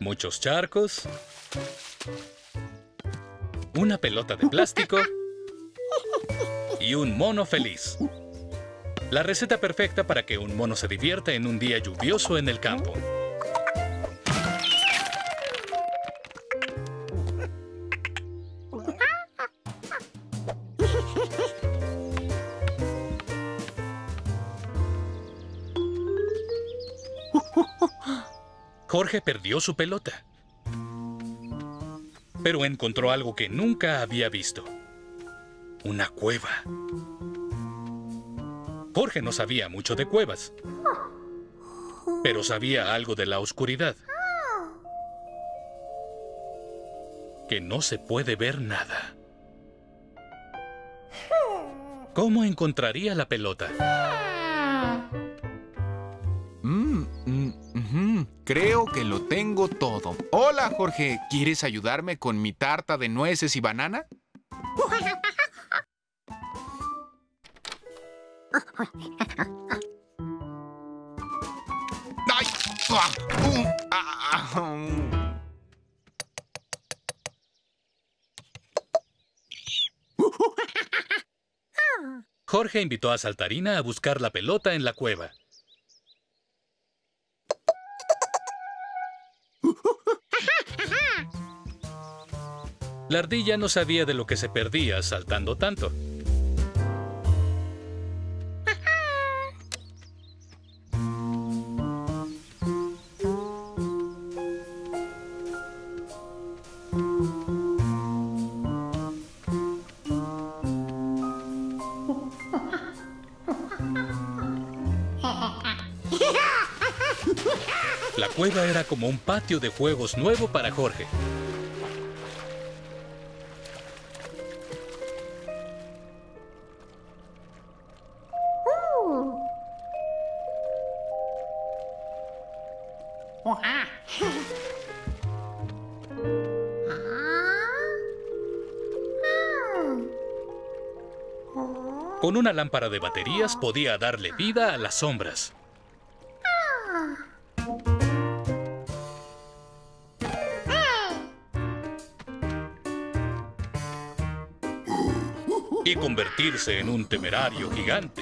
muchos charcos, una pelota de plástico y un mono feliz. La receta perfecta para que un mono se divierta en un día lluvioso en el campo. Jorge perdió su pelota. Pero encontró algo que nunca había visto. Una cueva. Jorge no sabía mucho de cuevas. Pero sabía algo de la oscuridad. Que no se puede ver nada. ¿Cómo encontraría la pelota? Creo que lo tengo todo. Hola, Jorge. ¿Quieres ayudarme con mi tarta de nueces y banana? ¡Ay! ¡Ah! ¡Um! ¡Ah! ¡Um! Jorge invitó a Saltarina a buscar la pelota en la cueva. La ardilla no sabía de lo que se perdía saltando tanto. La cueva era como un patio de juegos nuevo para Jorge. Con una lámpara de baterías podía darle vida a las sombras. Y convertirse en un temerario gigante.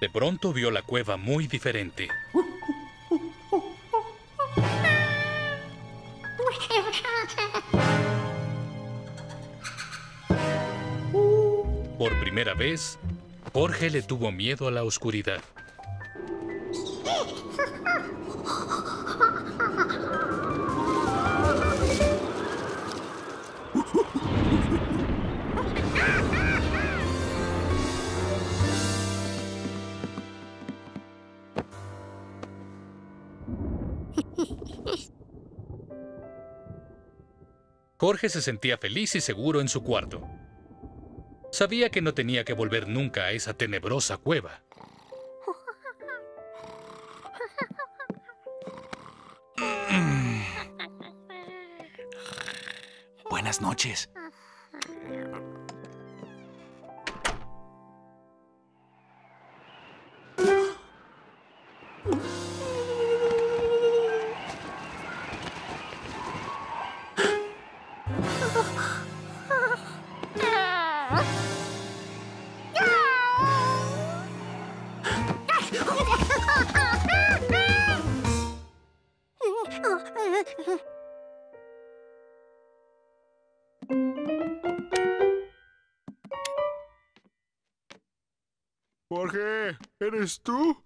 De pronto vio la cueva muy diferente. Por primera vez, Jorge le tuvo miedo a la oscuridad. Jorge se sentía feliz y seguro en su cuarto. Sabía que no tenía que volver nunca a esa tenebrosa cueva. Buenas noches. Jorge, ¿eres tú?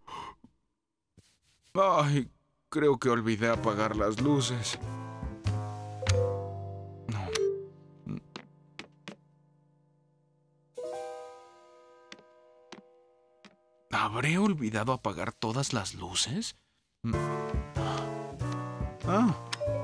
Ay, creo que olvidé apagar las luces. No. ¿Habré olvidado apagar todas las luces? Mm. Ah. ¡Ah!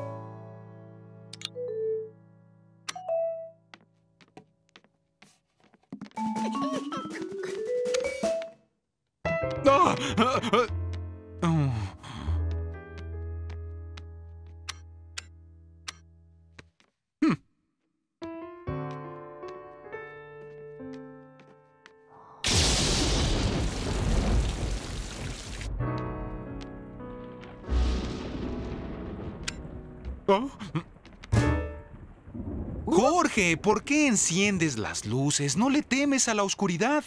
Jorge, ¿por qué enciendes las luces? ¿No le temes a la oscuridad?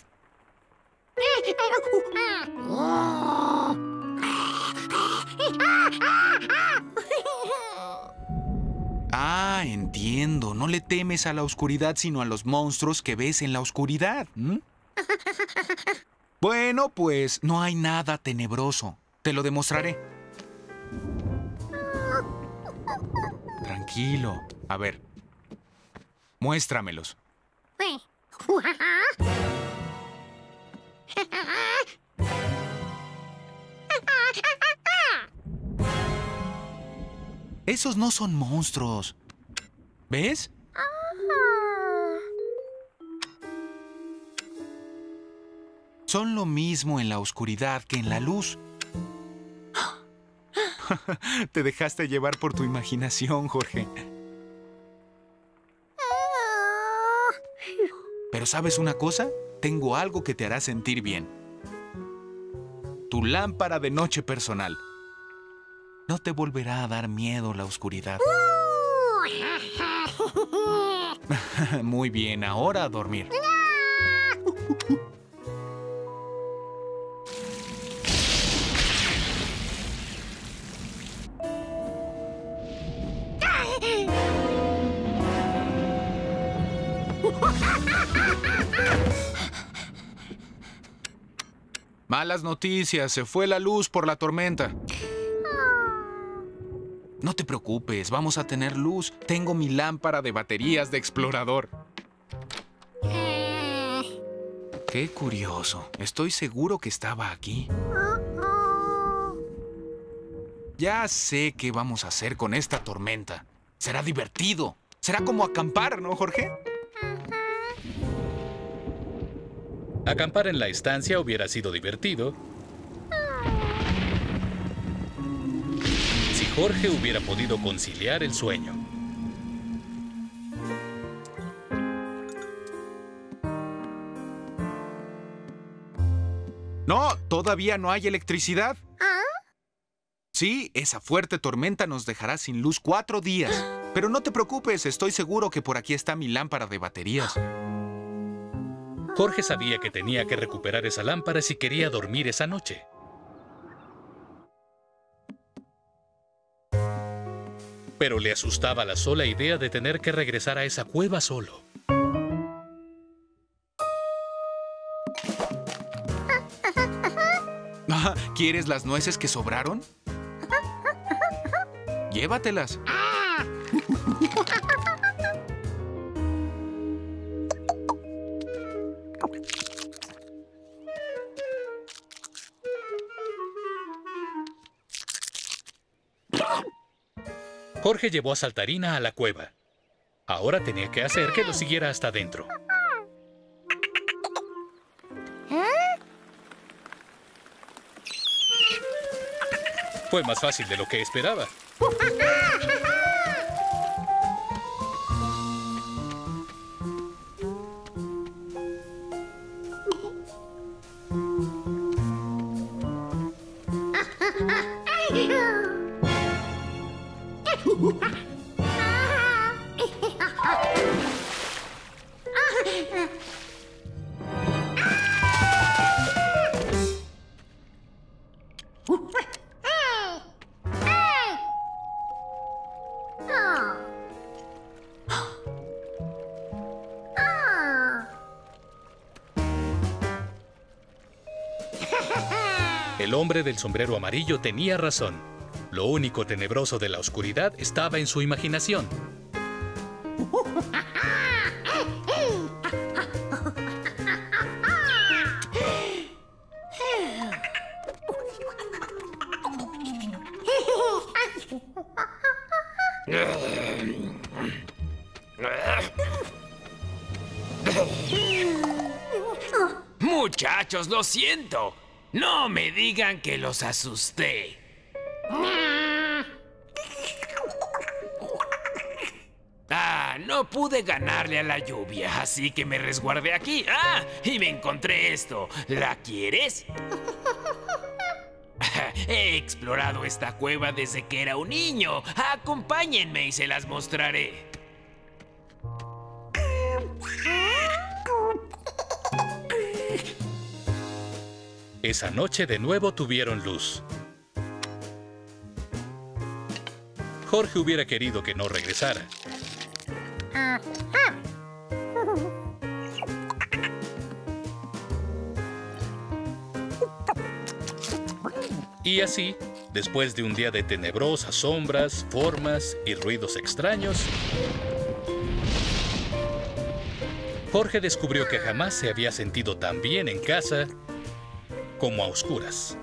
Ah, entiendo. No le temes a la oscuridad, sino a los monstruos que ves en la oscuridad. Bueno, pues no hay nada tenebroso. Te lo demostraré. Tranquilo. A ver. Muéstramelos. Esos no son monstruos. ¿Ves? Son lo mismo en la oscuridad que en la luz. Te dejaste llevar por tu imaginación, Jorge. Pero ¿sabes una cosa? Tengo algo que te hará sentir bien. Tu lámpara de noche personal. No te volverá a dar miedo la oscuridad. Muy bien, ahora a dormir. Malas noticias, se fue la luz por la tormenta. No te preocupes, vamos a tener luz. Tengo mi lámpara de baterías de explorador. Qué curioso. Estoy seguro que estaba aquí. Ya sé qué vamos a hacer con esta tormenta. Será divertido. Será como acampar, ¿no, Jorge? Acampar en la estancia hubiera sido divertido. Si Jorge hubiera podido conciliar el sueño. No, todavía no hay electricidad. Sí, esa fuerte tormenta nos dejará sin luz cuatro días. Pero no te preocupes, estoy seguro que por aquí está mi lámpara de baterías. Jorge sabía que tenía que recuperar esa lámpara si quería dormir esa noche. Pero le asustaba la sola idea de tener que regresar a esa cueva solo. Ah, ¿Quieres las nueces que sobraron? Llévatelas. Jorge llevó a Saltarina a la cueva. Ahora tenía que hacer que lo siguiera hasta adentro. Fue más fácil de lo que esperaba. El hombre del sombrero amarillo tenía razón. Lo único tenebroso de la oscuridad estaba en su imaginación. Muchachos, lo siento. No me digan que los asusté. Ah, no pude ganarle a la lluvia, así que me resguardé aquí. Ah, y me encontré esto. ¿La quieres? He explorado esta cueva desde que era un niño. Acompáñenme y se las mostraré. Esa noche de nuevo tuvieron luz. Jorge hubiera querido que no regresara. Y así, después de un día de tenebrosas sombras, formas y ruidos extraños, Jorge descubrió que jamás se había sentido tan bien en casa como a oscuras.